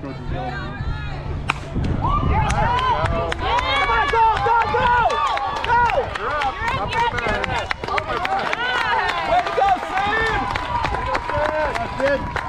coach his yellow one. on,